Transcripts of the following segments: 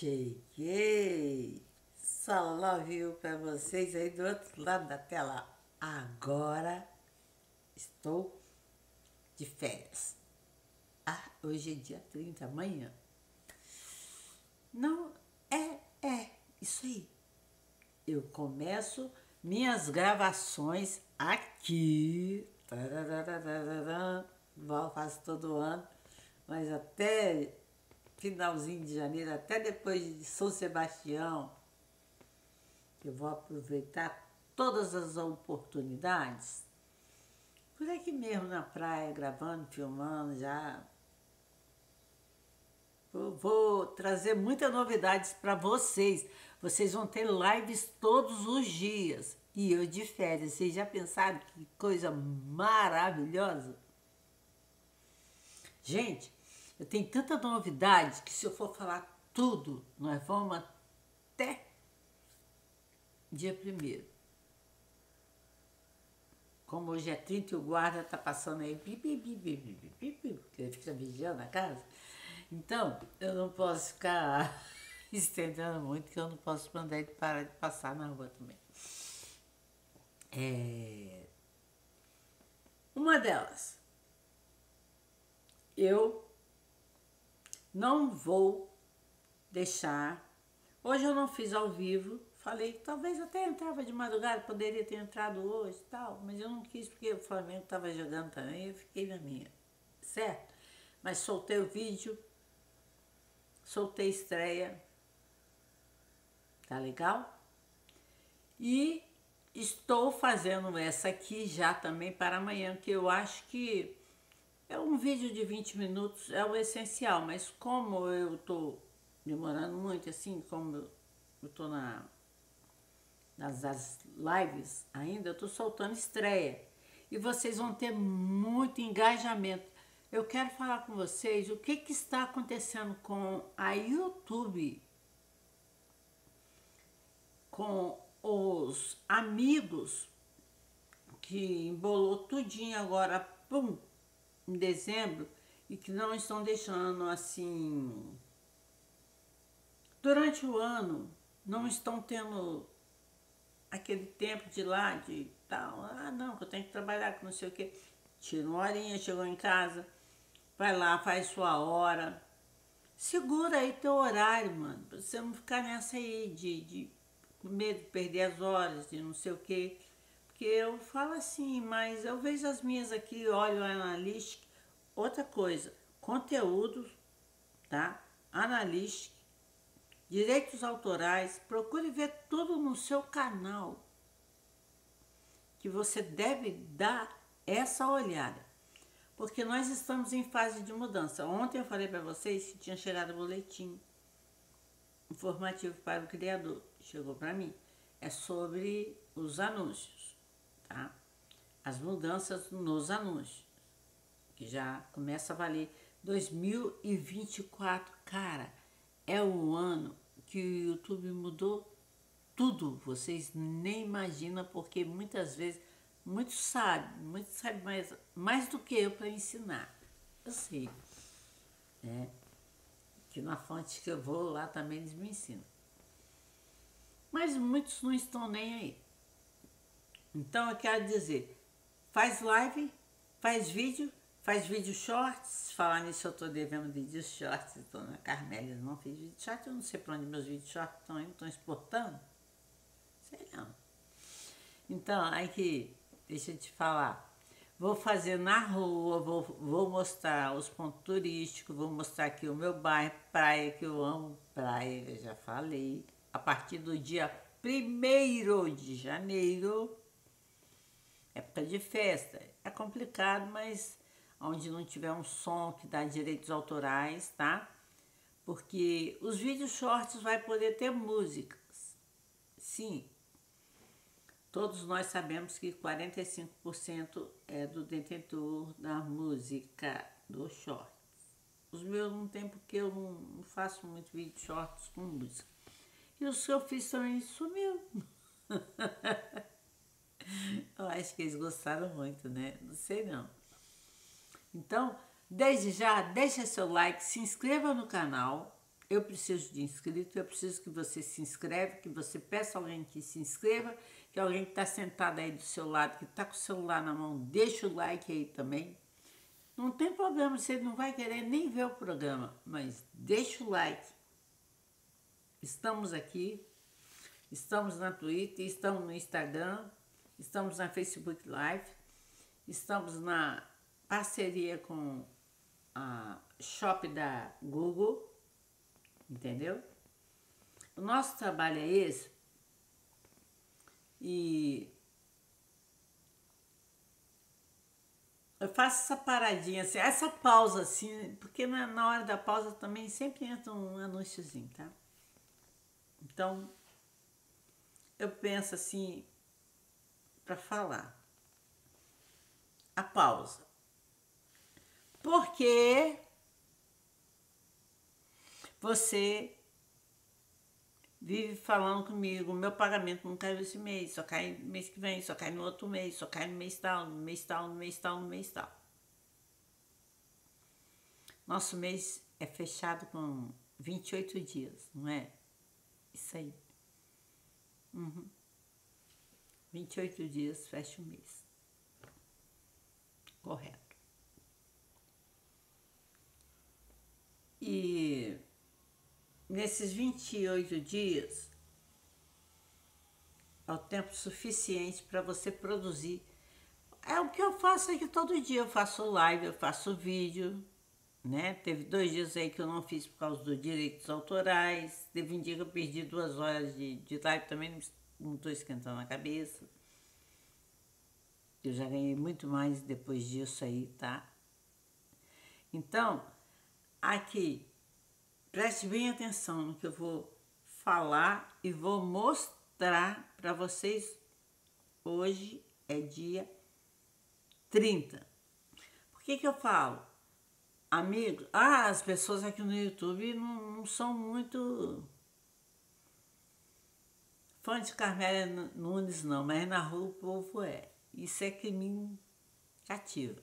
Cheguei! Só love para vocês aí do outro lado da tela. Agora estou de férias. Ah, hoje é dia 30, amanhã. Não, é, é, isso aí. Eu começo minhas gravações aqui. Faço todo ano, mas até finalzinho de janeiro, até depois de São Sebastião, eu vou aproveitar todas as oportunidades. Por aqui mesmo na praia, gravando, filmando, já. Eu vou trazer muitas novidades para vocês. Vocês vão ter lives todos os dias. E eu de férias. Vocês já pensaram que coisa maravilhosa? Gente, eu tenho tanta novidade que se eu for falar tudo, nós vamos até dia primeiro. Como hoje é 30 e o guarda está passando aí, porque ele fica vigiando a casa. Então, eu não posso ficar estendendo muito, que eu não posso mandar ele parar de passar na rua também. É... Uma delas, eu não vou deixar. Hoje eu não fiz ao vivo, falei que talvez até entrava de madrugada, poderia ter entrado hoje e tal, mas eu não quis porque o Flamengo estava jogando também, eu fiquei na minha, certo? Mas soltei o vídeo, soltei estreia, tá legal? E estou fazendo essa aqui já também para amanhã, que eu acho que é um vídeo de 20 minutos, é o essencial, mas como eu estou demorando muito, assim, como eu estou na, nas lives ainda, eu estou soltando estreia. E vocês vão ter muito engajamento. Eu quero falar com vocês o que, que está acontecendo com a YouTube, com os amigos que embolou tudinho agora, pum, em dezembro e que não estão deixando assim. Durante o ano, não estão tendo aquele tempo de lá, de tal. Ah, não, que eu tenho que trabalhar com não sei o quê. Tira uma horinha, chegou em casa, vai lá, faz sua hora. Segura aí teu horário, mano, pra você não ficar nessa aí de, de medo de perder as horas, de não sei o quê. Porque eu falo assim, mas eu vejo as minhas aqui, olho a analística. Outra coisa, conteúdo, tá? Analística, direitos autorais, procure ver tudo no seu canal. Que você deve dar essa olhada. Porque nós estamos em fase de mudança. Ontem eu falei para vocês que tinha chegado o boletim informativo para o criador. Chegou para mim. É sobre os anúncios tá? As mudanças nos anúncios, que já começa a valer 2024, cara, é o ano que o YouTube mudou tudo, vocês nem imaginam, porque muitas vezes, muitos sabem, muitos sabem mais, mais do que eu para ensinar. Eu sei, né? Que na fonte que eu vou lá também eles me ensinam. Mas muitos não estão nem aí. Então eu quero dizer, faz live, faz vídeo, faz vídeo shorts. Falar nisso eu estou devendo vídeos shorts, estou na Carmélia, não fiz vídeo shorts, eu não sei para onde meus vídeos shorts estão indo, estão exportando. Sei não. Então, aí que, deixa eu te falar. Vou fazer na rua, vou, vou mostrar os pontos turísticos, vou mostrar aqui o meu bairro, praia, que eu amo praia, eu já falei. A partir do dia 1 de janeiro, época de festa. É complicado, mas onde não tiver um som que dá direitos autorais, tá? Porque os vídeos shorts vai poder ter músicas. Sim. Todos nós sabemos que 45% é do detentor da música do shorts. Os meus não tem porque eu não faço muito vídeo shorts com música. E os que eu fiz também sumiu. Eu acho que eles gostaram muito, né? Não sei não. Então, desde já, deixa seu like, se inscreva no canal, Eu preciso de inscrito, eu preciso que você se inscreva, que você peça alguém que se inscreva, que alguém que está sentado aí do seu lado, que está com o celular na mão, deixa o like aí também. Não tem problema, você não vai querer nem ver o programa, mas deixa o like. Estamos aqui, estamos na Twitter, estamos no Instagram, estamos na Facebook Live, estamos na parceria com a shop da Google, entendeu? O nosso trabalho é esse. E eu faço essa paradinha assim, essa pausa assim, porque na, na hora da pausa também sempre entra um anúnciozinho, tá? Então, eu penso assim para falar. A pausa. Porque você vive falando comigo, meu pagamento não caiu esse mês, só cai mês que vem, só cai no outro mês, só cai no mês tal, no mês tal, no mês tal, no mês tal. Nosso mês é fechado com 28 dias, não é? Isso aí. Uhum. 28 dias fecha o mês. Correto. E nesses 28 dias é o tempo suficiente para você produzir. É o que eu faço aqui todo dia. Eu faço live, eu faço vídeo, né? Teve dois dias aí que eu não fiz por causa dos direitos autorais. Teve um dia que eu perdi duas horas de, de live também, não estou esquentando a cabeça. Eu já ganhei muito mais depois disso aí, tá? Então, aqui, preste bem atenção no que eu vou falar e vou mostrar para vocês. Hoje é dia 30. Por que, que eu falo? Amigos, ah, as pessoas aqui no YouTube não, não são muito fã de Carmélia Nunes, não, mas na rua o povo é. Isso é que me cativa.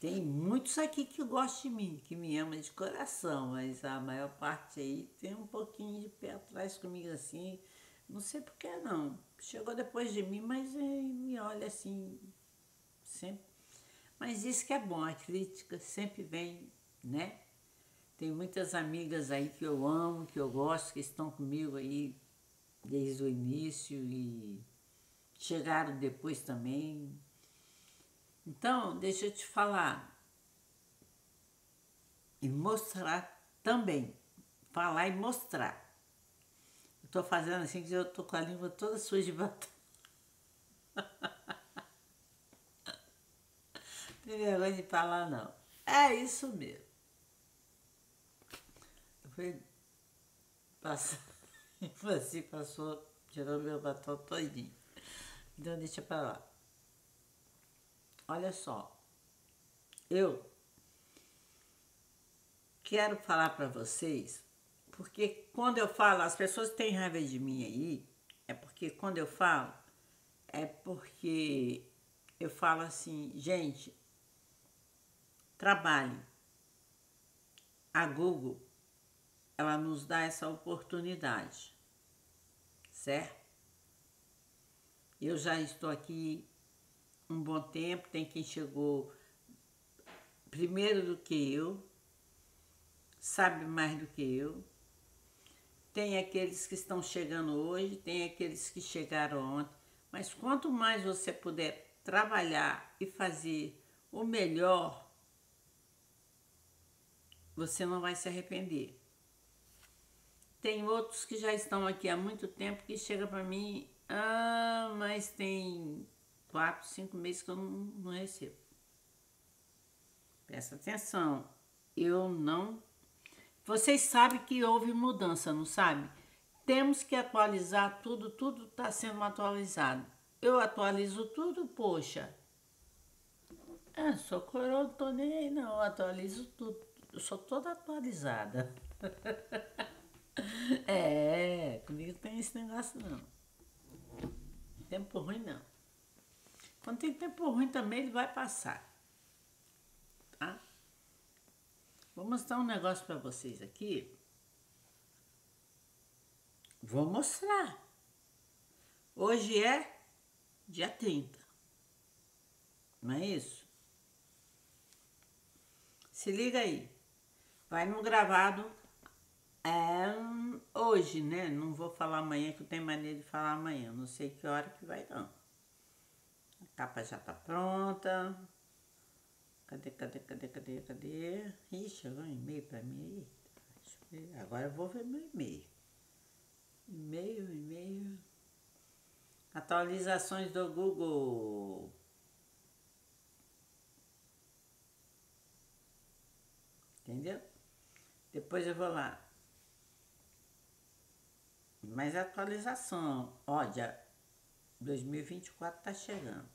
Tem muitos aqui que gostam de mim, que me amam de coração, mas a maior parte aí tem um pouquinho de pé atrás comigo assim. Não sei por que não. Chegou depois de mim, mas me olha assim, sempre. Mas isso que é bom, a crítica sempre vem, né? Tem muitas amigas aí que eu amo, que eu gosto, que estão comigo aí desde o início e chegaram depois também. Então, deixa eu te falar e mostrar também. Falar e mostrar. Eu tô fazendo assim que eu tô com a língua toda suja de batom. Tem vergonha de falar, não. É isso mesmo. Eu fui passar, assim, passou, tirou meu batom todinho. Então deixa pra lá. Olha só. Eu quero falar para vocês, porque quando eu falo, as pessoas têm raiva de mim aí, é porque quando eu falo, é porque eu falo assim, gente, trabalhe. A Google, ela nos dá essa oportunidade, certo? Eu já estou aqui um bom tempo, tem quem chegou primeiro do que eu, sabe mais do que eu. Tem aqueles que estão chegando hoje, tem aqueles que chegaram ontem. Mas quanto mais você puder trabalhar e fazer o melhor, você não vai se arrepender. Tem outros que já estão aqui há muito tempo que chega para mim ah, mas tem quatro, cinco meses que eu não, não recebo. Presta atenção, eu não. Vocês sabem que houve mudança, não sabe? Temos que atualizar tudo, tudo está sendo atualizado. Eu atualizo tudo, poxa. É, sou coroa, não tô nem aí, não. Eu atualizo tudo. Eu sou toda atualizada. é, comigo tem esse negócio não. Tempo ruim não. Quando tem tempo ruim também, ele vai passar. Tá? Vou mostrar um negócio para vocês aqui. Vou mostrar. Hoje é dia 30. Não é isso? Se liga aí. Vai no gravado é, hoje, né? Não vou falar amanhã, que eu tenho maneira de falar amanhã. Não sei que hora que vai, não. A capa já tá pronta. Cadê, cadê, cadê, cadê, cadê? Ih, chegou um e-mail para mim aí. Agora eu vou ver meu e-mail. E-mail, e-mail. Atualizações do Google. Entendeu? Depois eu vou lá. Mais atualização. Ó, dia 2024 tá chegando.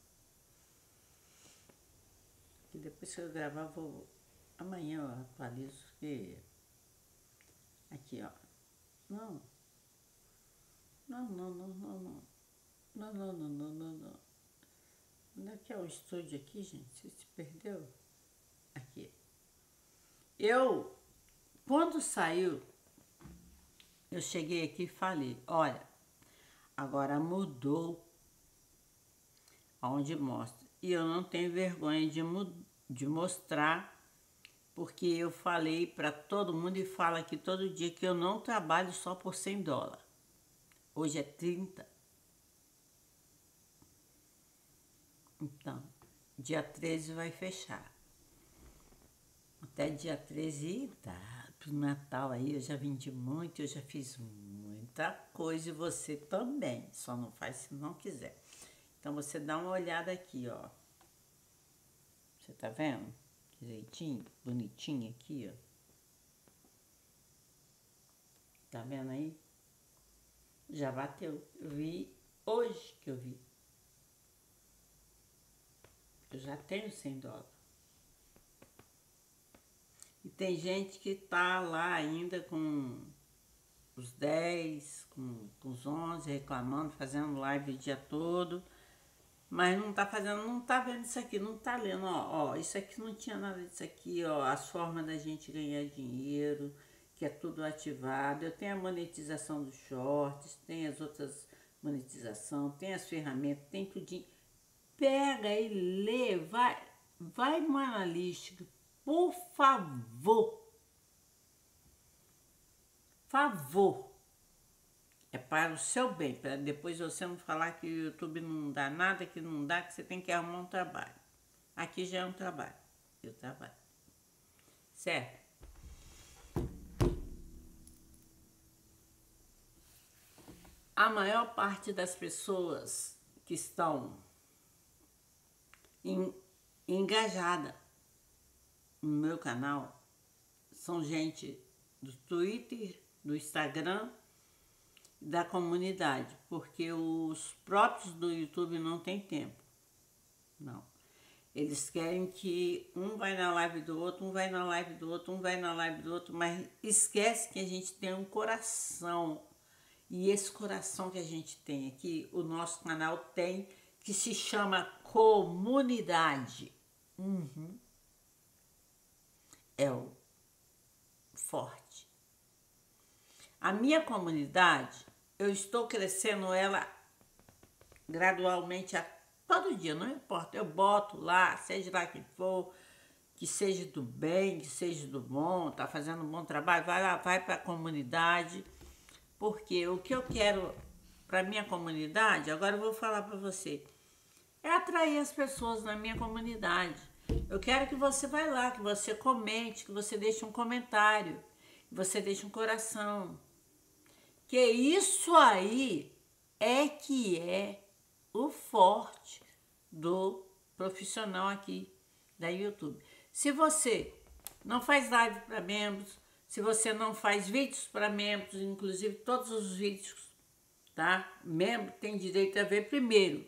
E depois que eu gravar, vou. Amanhã eu atualizo que. Aqui, ó. Não. Não, não, não, não, não. Não, não, não, não, não, não. Onde é que é o estúdio aqui, gente? Você se perdeu? Aqui. Eu, quando saiu, eu cheguei aqui e falei, olha, agora mudou aonde mostra. E eu não tenho vergonha de, de mostrar, porque eu falei para todo mundo e falo aqui todo dia que eu não trabalho só por 100 dólares. Hoje é 30. Então, dia 13 vai fechar. Até dia 13 tá, pro Natal aí eu já vendi muito, eu já fiz muita coisa e você também, só não faz se não quiser. Então você dá uma olhada aqui, ó. Você tá vendo? Direitinho, bonitinho aqui, ó. Tá vendo aí? Já bateu. Eu vi hoje que eu vi. Eu já tenho 100 dólares. E tem gente que tá lá ainda com os 10, com, com os 11, reclamando, fazendo live o dia todo mas não tá fazendo, não tá vendo isso aqui, não tá lendo, ó, ó, isso aqui não tinha nada disso aqui, ó, as formas da gente ganhar dinheiro, que é tudo ativado. Eu tenho a monetização dos shorts, tem as outras monetização, tem as ferramentas, tem tudinho. Pega e lê, vai, vai no analítico, por favor. Favor é para o seu bem, para depois você não falar que o YouTube não dá nada, que não dá, que você tem que arrumar um trabalho. Aqui já é um trabalho. Eu trabalho. Certo? A maior parte das pessoas que estão em, engajada no meu canal são gente do Twitter, do Instagram da comunidade, porque os próprios do YouTube não têm tempo. Não. Eles querem que um vai na live do outro, um vai na live do outro, um vai na live do outro, mas esquece que a gente tem um coração. E esse coração que a gente tem aqui, o nosso canal tem, que se chama comunidade. Uhum. É o forte. A minha comunidade eu estou crescendo ela gradualmente a todo dia, não importa. Eu boto lá, seja lá que for, que seja do bem, que seja do bom, tá fazendo um bom trabalho, vai lá, vai para a comunidade, porque o que eu quero para minha comunidade, agora eu vou falar para você, é atrair as pessoas na minha comunidade. Eu quero que você vá lá, que você comente, que você deixe um comentário, que você deixe um coração, que isso aí é que é o forte do profissional aqui da YouTube. Se você não faz live para membros, se você não faz vídeos para membros, inclusive todos os vídeos, tá? Membro tem direito a ver primeiro,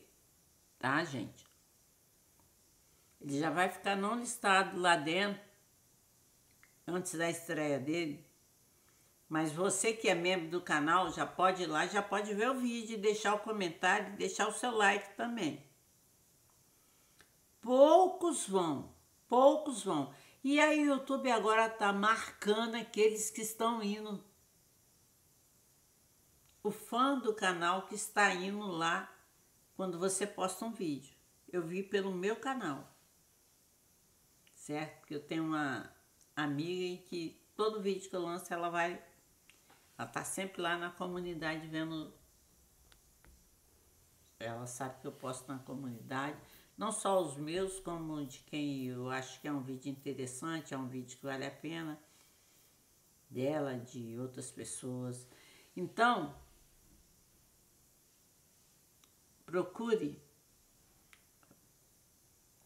tá, gente? Ele já vai ficar não listado lá dentro antes da estreia dele mas você que é membro do canal já pode ir lá, já pode ver o vídeo, deixar o comentário, deixar o seu like também. Poucos vão, poucos vão. E aí o YouTube agora está marcando aqueles que estão indo. O fã do canal que está indo lá quando você posta um vídeo. Eu vi pelo meu canal. Certo? Porque eu tenho uma amiga que todo vídeo que eu lanço ela vai. Ela tá sempre lá na comunidade vendo. Ela sabe que eu posto na comunidade não só os meus, como de quem eu acho que é um vídeo interessante, é um vídeo que vale a pena, dela, de outras pessoas. Então, procure.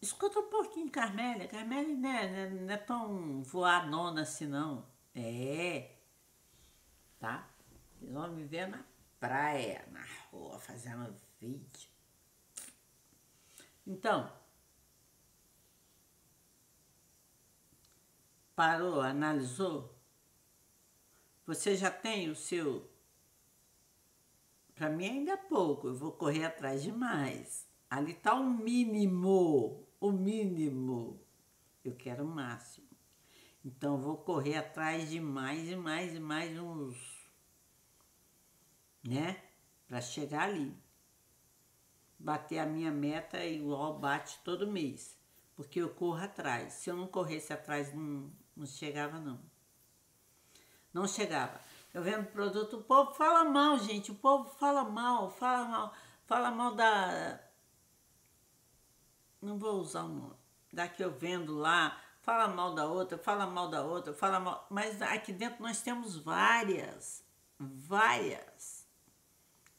Escuta um pouquinho, Carmélia. Carmélia não é, não é tão voadona assim, não. É. Tá? Vocês vão me ver na praia, na rua, fazendo vídeo. Então, parou, analisou? Você já tem o seu. Para mim ainda é pouco, eu vou correr atrás de mais. Ali está o mínimo, o mínimo. Eu quero o máximo. Então vou correr atrás de mais e mais e mais uns, né? Para chegar ali bater a minha meta igual bate todo mês, porque eu corro atrás. Se eu não corresse atrás, não, não chegava, não. Não chegava. Eu vendo produto, o povo fala mal, gente. O povo fala mal, fala mal, fala mal da. Não vou usar o nome. Da que eu vendo lá, fala mal da outra, fala mal da outra, fala mal. Mas aqui dentro nós temos várias, várias,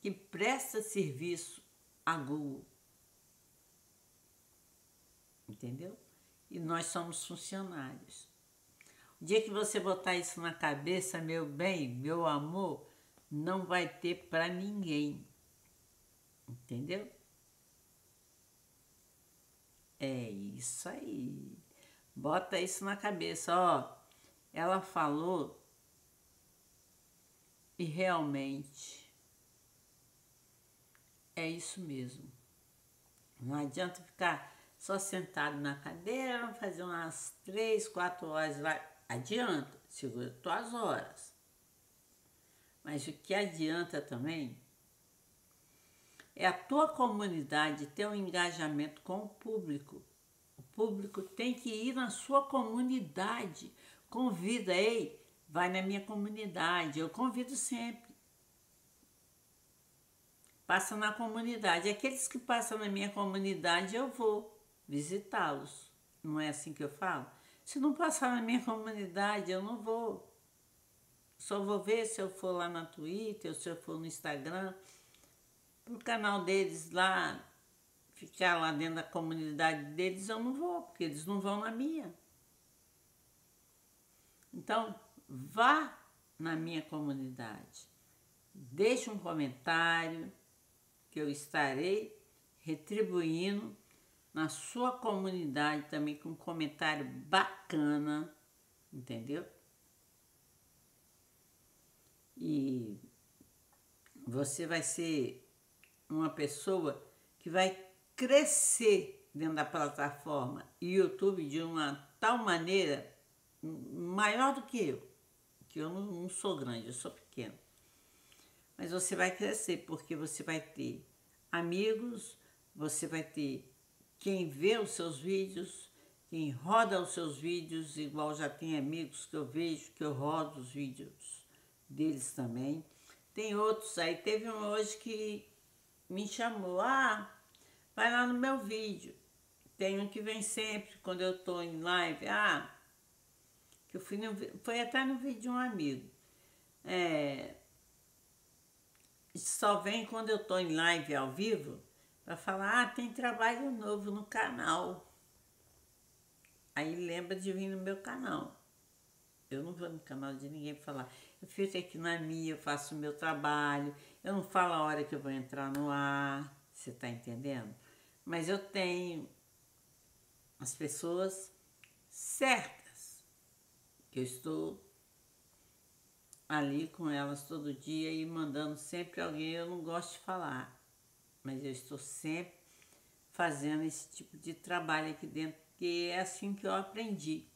que presta serviço a Google. Entendeu? E nós somos funcionários. O dia que você botar isso na cabeça, meu bem, meu amor, não vai ter para ninguém. Entendeu? É isso aí. Bota isso na cabeça, ó. Ela falou e realmente é isso mesmo. Não adianta ficar só sentado na cadeira, fazer umas três, quatro horas. Vai. Adianta, segura tuas horas. Mas o que adianta também é a tua comunidade ter um engajamento com o público. O público tem que ir na sua comunidade. Convida, ei, vai na minha comunidade. Eu convido sempre passa na comunidade. Aqueles que passam na minha comunidade, eu vou visitá-los. Não é assim que eu falo? Se não passar na minha comunidade, eu não vou. Só vou ver se eu for lá na Twitter, ou se eu for no Instagram, pro canal deles lá, ficar lá dentro da comunidade deles, eu não vou, porque eles não vão na minha. Então, vá na minha comunidade. Deixe um comentário, que eu estarei retribuindo na sua comunidade também com um comentário bacana, entendeu? E você vai ser uma pessoa que vai crescer dentro da plataforma YouTube de uma tal maneira maior do que eu, que eu não, sou grande, eu sou pequeno. Mas você vai crescer porque você vai ter amigos, você vai ter quem vê os seus vídeos, quem roda os seus vídeos, igual já tem amigos que eu vejo que eu rodo os vídeos deles também. Tem outros aí, teve um hoje que me chamou, ah, vai lá no meu vídeo. Tem um que vem sempre quando eu estou em live, ah, que eu fui no, foi até no vídeo de um amigo. É, só vem quando eu estou em live ao vivo para falar, ah, tem trabalho novo no canal. Aí lembra de vir no meu canal. Eu não vou no canal de ninguém falar. Eu fico aqui na minha, eu faço o meu trabalho. Eu não falo a hora que eu vou entrar no ar. Você está entendendo? Mas eu tenho as pessoas certas que eu estou ali com elas todo dia e mandando sempre alguém. Eu não gosto de falar, mas eu estou sempre fazendo esse tipo de trabalho aqui dentro, porque é assim que eu aprendi.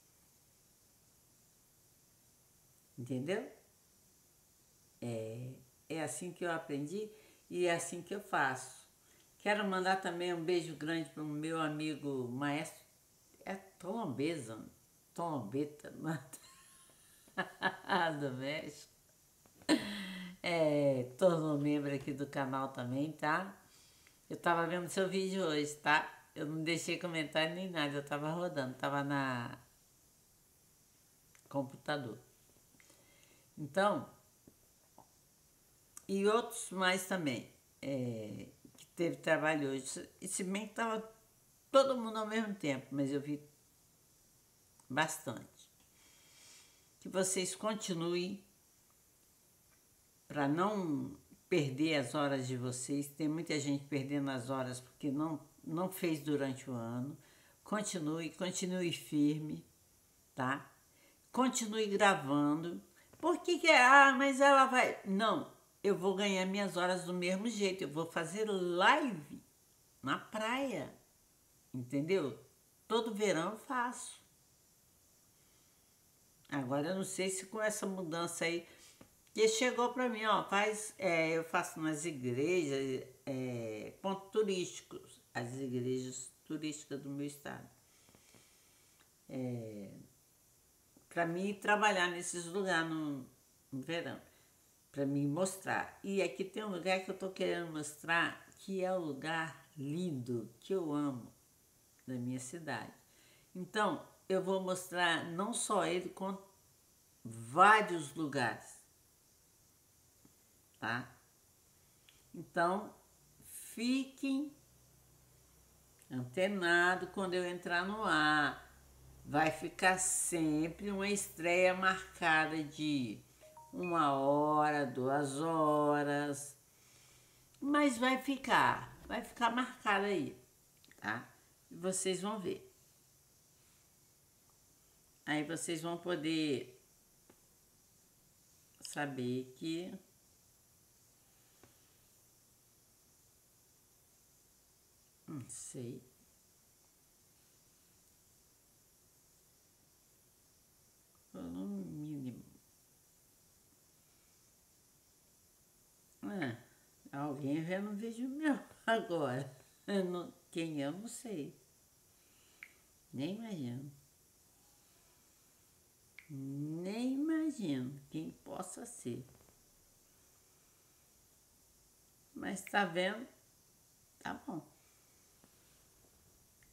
Entendeu? É, é assim que eu aprendi e é assim que eu faço. Quero mandar também um beijo grande para o meu amigo maestro, é Tolombeza, Tolombeta, do México. É, tornou membro aqui do canal também, tá? Eu tava vendo seu vídeo hoje, tá? Eu não deixei comentário nem nada, eu tava rodando, tava na computador. Então, e outros mais também, é, que teve trabalho hoje. E se bem que tava todo mundo ao mesmo tempo, mas eu vi bastante. Que vocês continuem para não perder as horas de vocês. Tem muita gente perdendo as horas porque não, não fez durante o ano. Continue, continue firme, tá? Continue gravando. Por que, que é? Ah, mas ela vai. Não, eu vou ganhar minhas horas do mesmo jeito. Eu vou fazer live na praia. Entendeu? Todo verão eu faço. Agora eu não sei se com essa mudança aí. E chegou para mim, ó, faz, é, eu faço nas igrejas, é, pontos turísticos, as igrejas turísticas do meu estado. É, para mim trabalhar nesses lugares no, no verão, para mim mostrar. E aqui tem um lugar que eu estou querendo mostrar que é o um lugar lindo, que eu amo da minha cidade. Então, eu vou mostrar não só ele, quanto vários lugares tá? Então, fiquem antenados quando eu entrar no ar. Vai ficar sempre uma estreia marcada de uma hora, duas horas, mas vai ficar, vai ficar marcada aí, tá? Vocês vão ver. Aí vocês vão poder saber que Não sei. Mínimo. É, alguém vendo um vídeo meu agora. Não, quem eu não sei. Nem imagino. Nem imagino quem possa ser. Mas tá vendo? Tá bom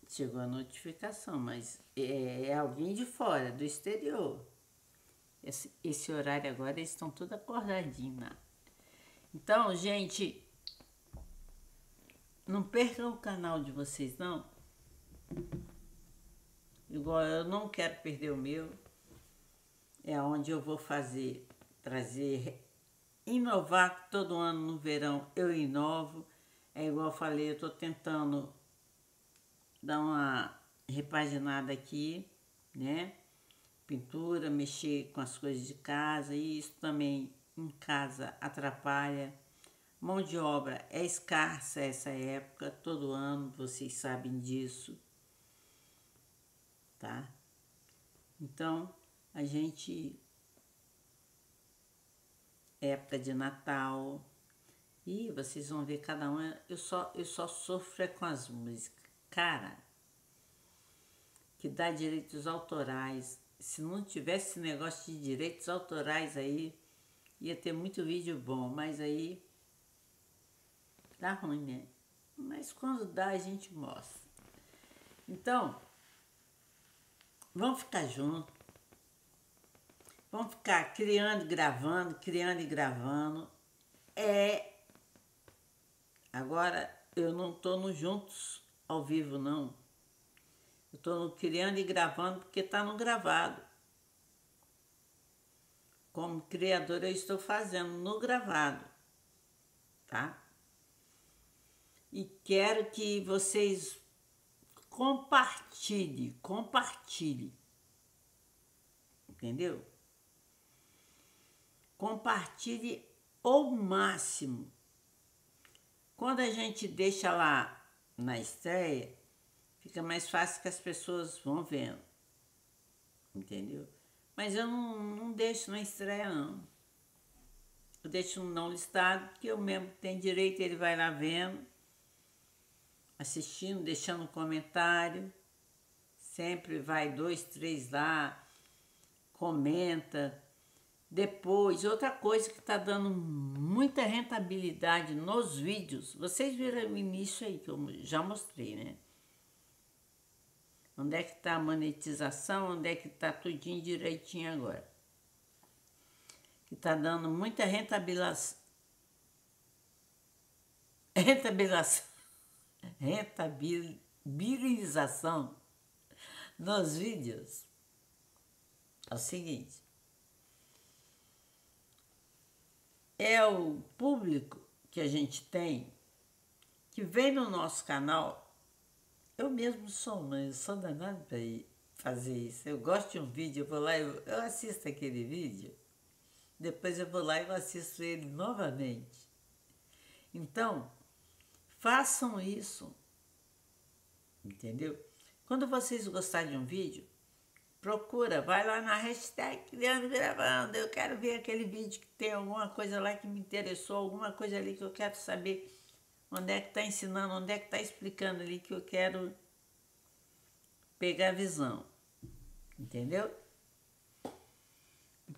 chegou a notificação, mas é, é alguém de fora, do exterior. Esse, esse horário agora eles estão todos acordadinhos lá. Então, gente, não percam o canal de vocês, não. Igual eu não quero perder o meu. É onde eu vou fazer, trazer, inovar todo ano no verão. Eu inovo. É igual eu falei, eu estou tentando dar uma repaginada aqui, né? Pintura, mexer com as coisas de casa, e isso também em casa atrapalha. Mão de obra é escassa essa época, todo ano, vocês sabem disso, tá? Então, a gente época de Natal e vocês vão ver cada um, eu só eu só sofro é com as músicas cara que dá direitos autorais. Se não tivesse negócio de direitos autorais aí, ia ter muito vídeo bom, mas aí dá ruim, né? Mas quando dá, a gente mostra. Então, vamos ficar juntos. Vamos ficar criando e gravando, criando e gravando. É. Agora eu não estou no juntos ao vivo, não. Eu estou criando e gravando porque está no gravado. Como criadora, eu estou fazendo no gravado, tá? E quero que vocês compartilhem, compartilhem. Entendeu? Compartilhe o máximo. Quando a gente deixa lá na estreia, fica mais fácil que as pessoas vão vendo. Entendeu? Mas eu não, não deixo na estreia, não. Eu deixo um não listado, que eu mesmo tenho direito, ele vai lá vendo, assistindo, deixando um comentário. Sempre vai dois, três lá, comenta. Depois, outra coisa que está dando muita rentabilidade nos vídeos, vocês viram o início aí que eu já mostrei, né? Onde é que está a monetização, onde é que está tudinho direitinho agora. Que está dando muita rentabilização. Rentabilização. Rentabilização nos vídeos. É o seguinte. É o público que a gente tem que vem no nosso canal eu mesmo sou mãe, eu sou danada para fazer isso. Eu gosto de um vídeo, eu vou lá, eu, eu assisto aquele vídeo, depois eu vou lá e eu assisto ele novamente. Então, façam isso, entendeu? Quando vocês gostarem de um vídeo, procura, vai lá na hashtag Criando Gravando, eu quero ver aquele vídeo que tem alguma coisa lá que me interessou, alguma coisa ali que eu quero saber Onde é que está ensinando, onde é que está explicando ali que eu quero pegar a visão. Entendeu?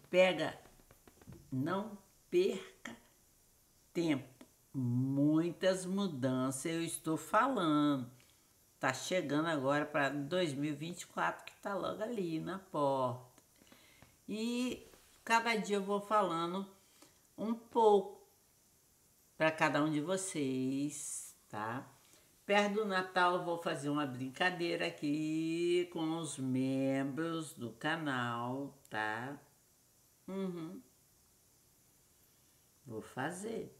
Pega, não perca tempo. Muitas mudanças eu estou falando. Tá chegando agora para 2024 que tá logo ali na porta. E cada dia eu vou falando um pouco para cada um de vocês, tá? Perto do Natal vou fazer uma brincadeira aqui com os membros do canal, tá? Uhum. Vou fazer.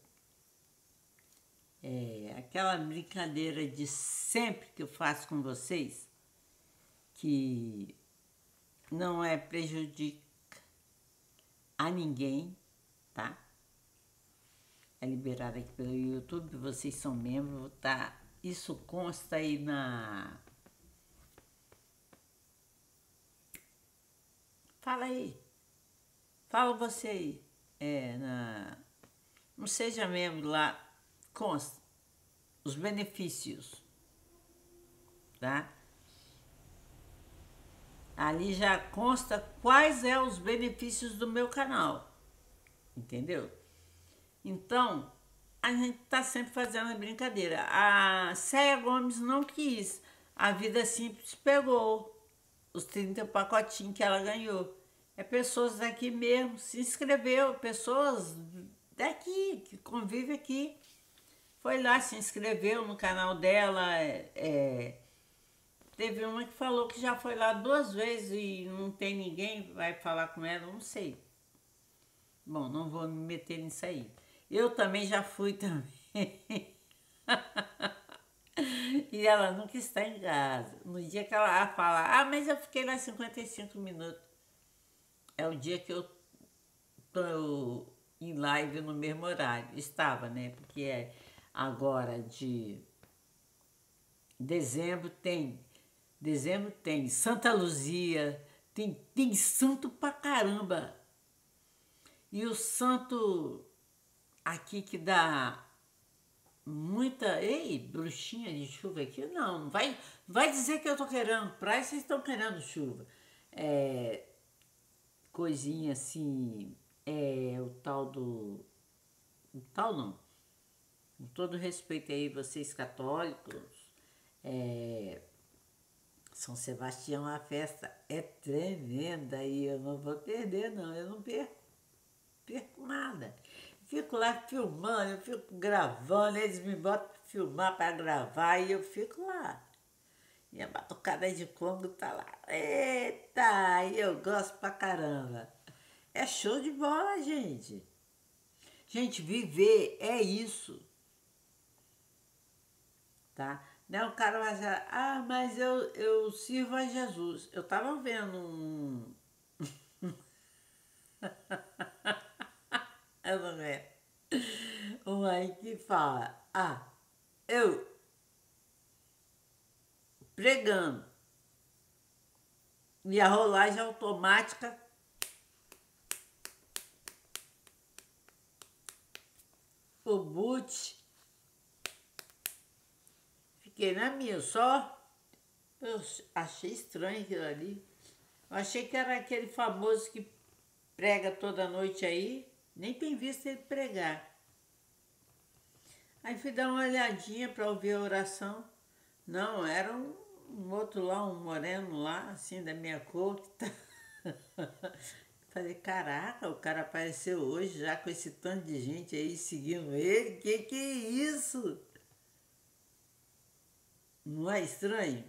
É aquela brincadeira de sempre que eu faço com vocês, que não é prejudica a ninguém, tá? É liberado aqui pelo YouTube, vocês são membros, tá? Isso consta aí na. Fala aí. Fala você aí. É, na. Não seja membro lá, consta os benefícios, tá? Ali já consta quais é os benefícios do meu canal, entendeu? Então, a gente está sempre fazendo brincadeira. A Céia Gomes não quis. A Vida Simples pegou os 30 pacotinhos que ela ganhou. É pessoas daqui mesmo, se inscreveu, pessoas daqui, que convive aqui. Foi lá, se inscreveu no canal dela. É, é, teve uma que falou que já foi lá duas vezes e não tem ninguém vai falar com ela, não sei. Bom, não vou me meter nisso aí. Eu também já fui também. e ela nunca está em casa. No dia que ela fala, ah, mas eu fiquei lá 55 minutos. É o dia que eu tô em live no mesmo horário. Estava, né? Porque é agora de dezembro tem. Dezembro tem Santa Luzia, tem, tem santo pra caramba. E o santo aqui que dá muita. Ei, bruxinha de chuva aqui? Não, vai, vai dizer que eu tô querendo praia, vocês estão querendo chuva. É, coisinha assim, é o tal do. O tal não. Com todo respeito aí, vocês católicos, é, São Sebastião, a festa é tremenda e eu não vou perder, não. Eu não perco, perco nada fico lá filmando, eu fico gravando, eles me botam para filmar, para gravar e eu fico lá. Minha batucada de Congo tá lá. Eita, eu gosto pra caramba. É show de bola, gente. Gente, viver é isso. Tá? Né? O cara vai dizer, ah, mas eu, eu sirvo a Jesus. Eu tava vendo um. a morrer. O rei que fala, ah, eu pregando. E a rolagem automática o boot. Fiquei na minha só eu achei estranho aquilo ali. Eu achei que era aquele famoso que prega toda noite aí. Nem tem visto ele pregar. Aí fui dar uma olhadinha para ouvir a oração. Não, era um, um, outro lá, um moreno lá, assim, da minha cor, tá. Falei, caraca, o cara apareceu hoje já com esse tanto de gente aí seguindo ele. Que que é isso? Não é estranho?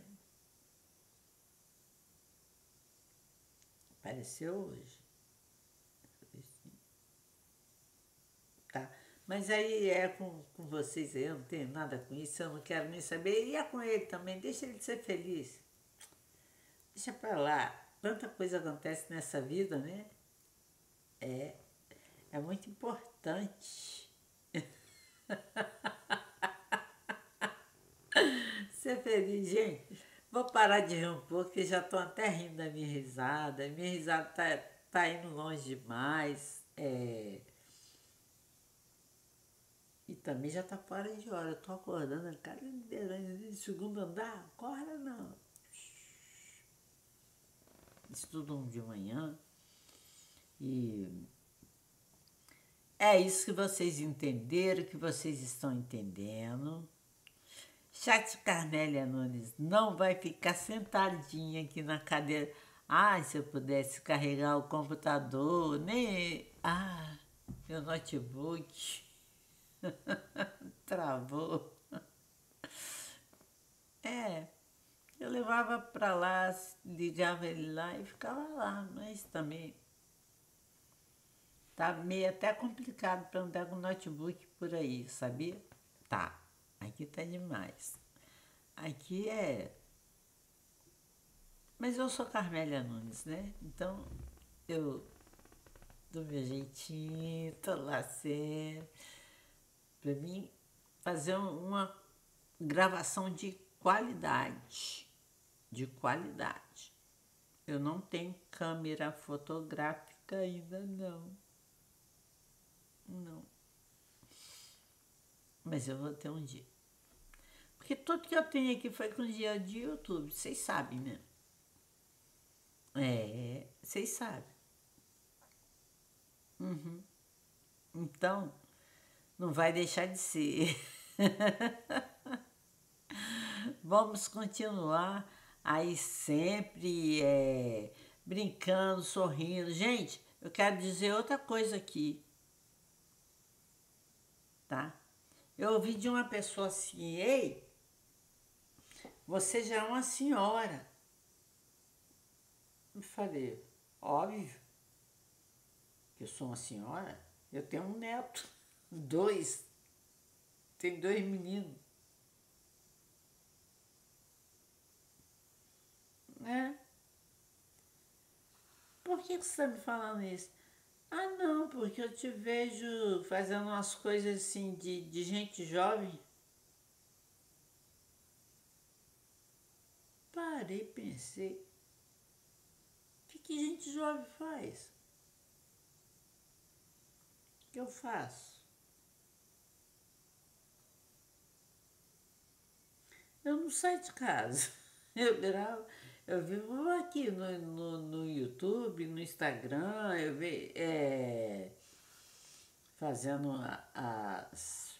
Apareceu hoje. Tá. Mas aí é com, com vocês aí, eu não tenho nada com isso, eu não quero nem saber. E é com ele também, deixa ele ser feliz. Deixa pra lá. Tanta coisa acontece nessa vida, né? É, é muito importante. ser feliz, gente. Vou parar de rir um pouco, porque já estou até rindo da minha risada. Minha risada tá, tá indo longe demais. É... E também já tá fora de hora. Eu tô acordando, a cara liderando de segundo andar. Acorda não. Estudam de manhã. E é isso que vocês entenderam, que vocês estão entendendo. Chat Carmélia Nunes não vai ficar sentadinha aqui na cadeira. Ah, se eu pudesse carregar o computador, nem. Ah, meu notebook. Travou. É, eu levava para lá, ligava ele lá e ficava lá, mas também tá meio até complicado para andar com notebook por aí, sabia? Tá. Aqui tá demais. Aqui é. Mas eu sou Carmélia Nunes, né? Então eu do meu jeitinho, tô lá sempre. Pra mim fazer uma gravação de qualidade. De qualidade. Eu não tenho câmera fotográfica ainda não. Não. Mas eu vou ter um dia. Porque tudo que eu tenho aqui foi com dia de YouTube, vocês sabem, né? É, vocês sabem. Uhum. Então, não vai deixar de ser. Vamos continuar aí sempre é, brincando, sorrindo. Gente, eu quero dizer outra coisa aqui. Tá? Eu ouvi de uma pessoa assim, ei, você já é uma senhora. Eu falei, óbvio que eu sou uma senhora. Eu tenho um neto, dois. Tem dois meninos. Né? Por que, que você está me falando isso? Ah, não, porque eu te vejo fazendo umas coisas assim de, de gente jovem. Parei, pensei. O que, que gente jovem faz? O que eu faço? Eu não saio de casa. Eu gravo, eu vivo aqui no, no, no YouTube, no Instagram, eu vejo é, fazendo as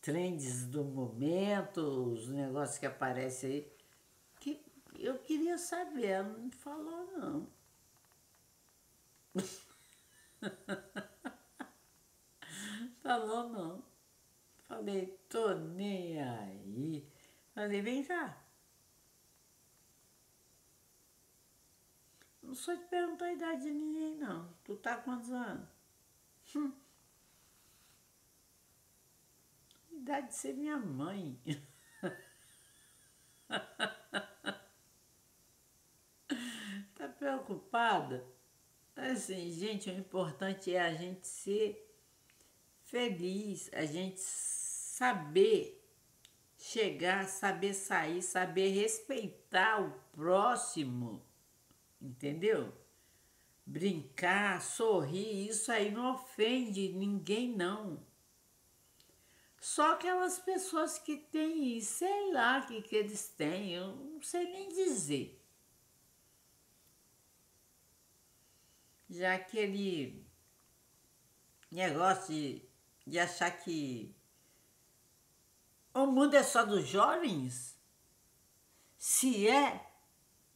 trends do momento, os negócios que aparecem aí eu queria saber, ela não falou não. falou não. Falei, tô nem aí. Vem cá. Não sou te perguntar a idade de ninguém, não. Tu tá quantos anos? Hum. Idade de ser minha mãe. preocupada. Assim, gente, o importante é a gente ser feliz, a gente saber chegar, saber sair, saber respeitar o próximo, entendeu? Brincar, sorrir, isso aí não ofende ninguém, não. Só aquelas pessoas que têm, sei lá o que, que eles têm, eu não sei nem dizer. Já aquele negócio de, de achar que o mundo é só dos jovens? Se é,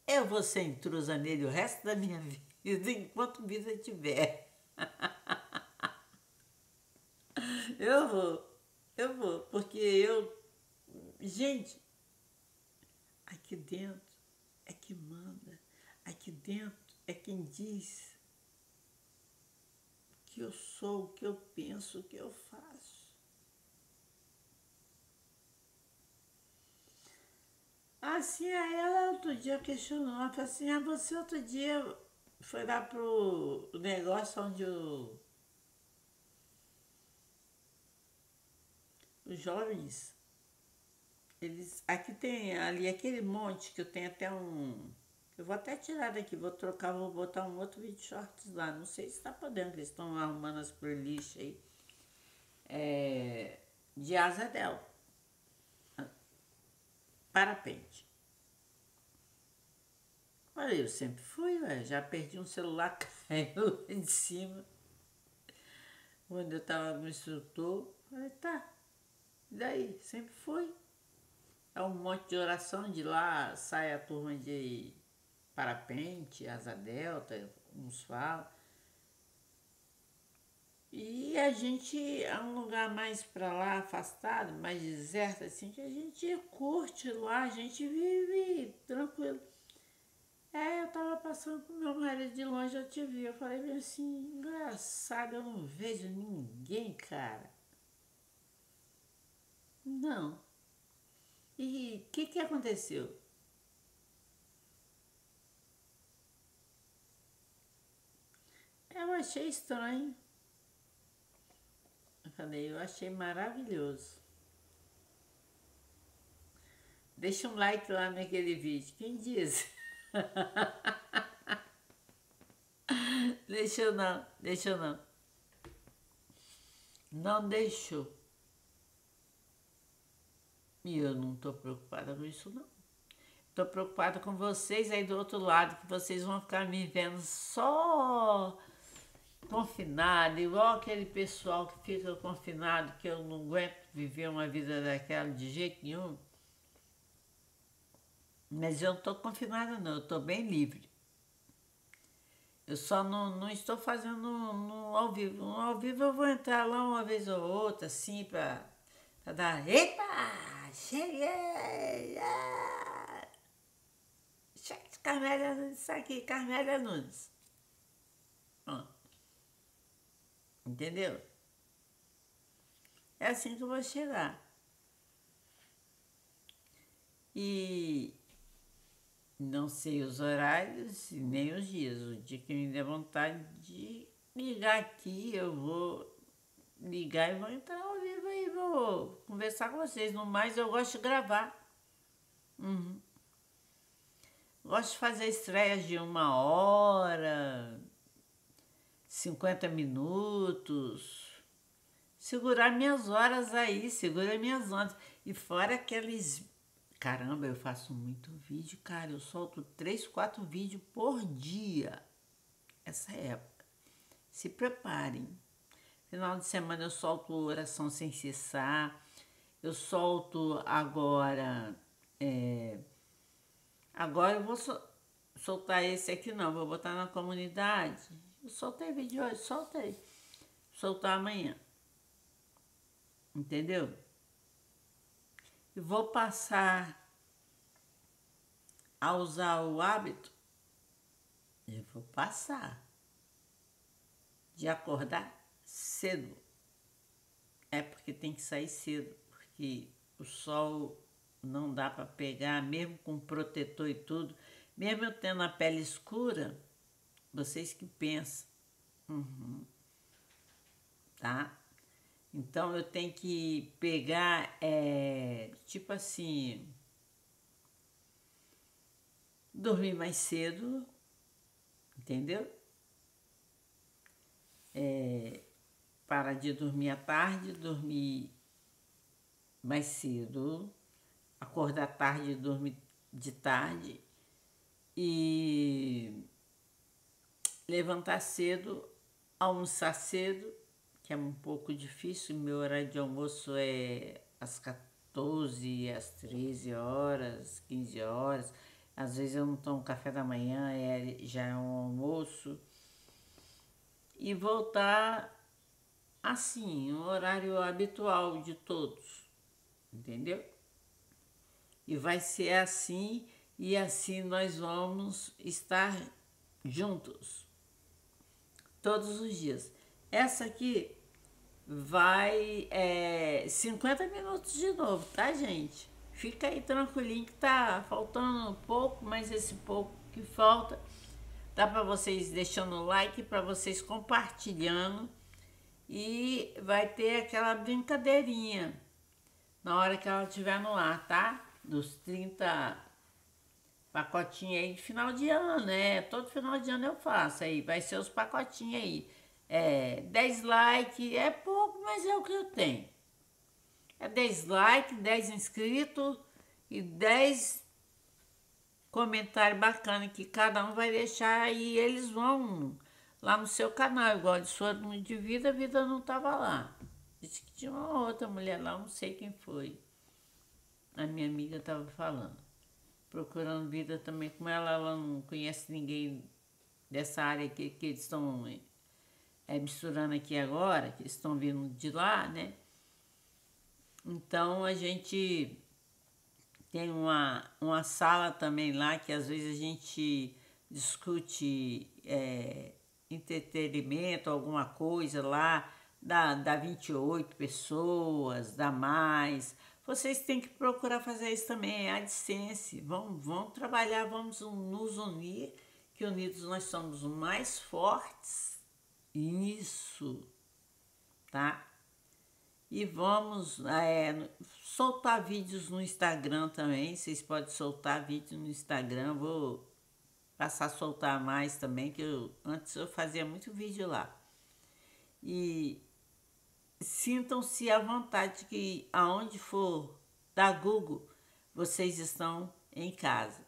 eu vou ser intrusa nele o resto da minha vida, enquanto vida tiver. eu vou, eu vou, porque eu. Gente, aqui dentro é que manda, aqui dentro é quem diz que eu sou, o que eu penso, o que eu faço. Assim, aí ela outro dia questionou, ela falou assim, ah, você outro dia foi lá pro negócio onde o, os jovens, eles, aqui tem ali aquele monte que eu tenho até um, eu vou até tirar daqui, vou trocar, vou botar um outro vídeo shorts lá, não sei se está podendo, eles estão arrumando as playlists aí, é, de asa delta parapente. Olha, eu sempre fui, ué, já perdi um celular, caiu lá cima. Quando eu estava no instrutor, falei, tá, e daí? Sempre fui. É um monte de oração, de lá sai a turma de parapente, asa delta, uns falam. E a gente é um lugar mais para lá, afastado, mais deserto, assim, que a gente curte lá, a gente vive tranquilo. É, eu tava passando com meu marido de longe, eu te vi. Eu falei assim, engraçado, eu não vejo ninguém, cara. Não. E o que, que aconteceu? Eu achei estranho. Falei, eu achei maravilhoso. Deixa um like lá naquele vídeo. Quem diz? deixa eu não, deixa eu não. Não deixou. E eu não estou preocupada com isso, não. Estou preocupada com vocês aí do outro lado, que vocês vão ficar me vendo só confinado, igual aquele pessoal que fica confinado, que eu não aguento viver uma vida daquela de jeito nenhum. Mas eu não estou confinada não, eu estou bem livre. Eu só não, não estou fazendo no, no, ao vivo. No ao vivo eu vou entrar lá uma vez ou outra, assim, para dar. Eita! Cheguei! Ah! Carmélia Nunes, aqui, Carmélia Nunes. Pronto. Entendeu? É assim que eu vou chegar. E não sei os horários e nem os dias. O dia que me der vontade de ligar aqui, eu vou ligar e vou entrar ao vivo aí, vou conversar com vocês. No mais, eu gosto de gravar. Uhum. Gosto de fazer estreias de uma hora, 50 minutos. Segurar minhas horas aí, segura minhas ondas. E fora aqueles. Caramba, eu faço muito vídeo, cara. Eu solto 3, 4 vídeos por dia. Essa época. Se preparem. Final de semana eu solto oração sem cessar. Eu solto agora. É, agora eu vou soltar esse aqui, não. Vou botar na comunidade eu soltei vídeo hoje, soltei. Soltar amanhã. Entendeu? E vou passar a usar o hábito. Eu vou passar de acordar cedo. É porque tem que sair cedo, porque o sol não dá para pegar, mesmo com protetor e tudo. Mesmo eu tendo a pele escura, vocês que pensam. Uhum. Tá? Então eu tenho que pegar, é, tipo assim, dormir mais cedo, entendeu? É, parar de dormir à tarde, dormir mais cedo, acordar tarde dormir de tarde e levantar cedo, almoçar cedo, que é um pouco difícil, meu horário de almoço é às 14, às 13 horas, 15 horas. Às vezes eu não tomo café da manhã, é, já é um almoço. E voltar assim, o horário habitual de todos, entendeu? E vai ser assim, e assim nós vamos estar juntos todos os dias. Essa aqui vai é, 50 minutos de novo, tá, gente? Fica aí tranquilinho que tá faltando um pouco, mas esse pouco que falta dá para vocês deixando o like, para vocês compartilhando e vai ter aquela brincadeirinha na hora que ela estiver no ar, tá? Dos 30 pacotinhos aí de final de ano, né? Todo final de ano eu faço aí, vai ser os pacotinhos aí. É, 10 likes, é pouco, mas é o que eu tenho. É 10 likes, 10 inscritos e 10 comentários bacanas que cada um vai deixar e eles vão lá no seu canal, igual de sua de vida, a vida não estava lá. Disse que tinha uma outra mulher lá, não sei quem foi. A minha amiga estava falando. Procurando vida também com ela, ela não conhece ninguém dessa área que, que eles estão é, misturando aqui agora, que eles estão vindo de lá, né? Então a gente tem uma, uma sala também lá que às vezes a gente discute é, entretenimento, alguma coisa lá, dá, dá 28 pessoas, dá mais. Vocês têm que procurar fazer isso também, é AdSense. Vamos, vamos trabalhar, vamos nos unir, que unidos nós somos mais fortes. Isso, tá? E vamos é, soltar vídeos no Instagram também. Vocês podem soltar vídeo no Instagram. Vou passar a soltar mais também, que eu, antes eu fazia muito vídeo lá. E sintam-se à vontade que aonde for da Google, vocês estão em casa.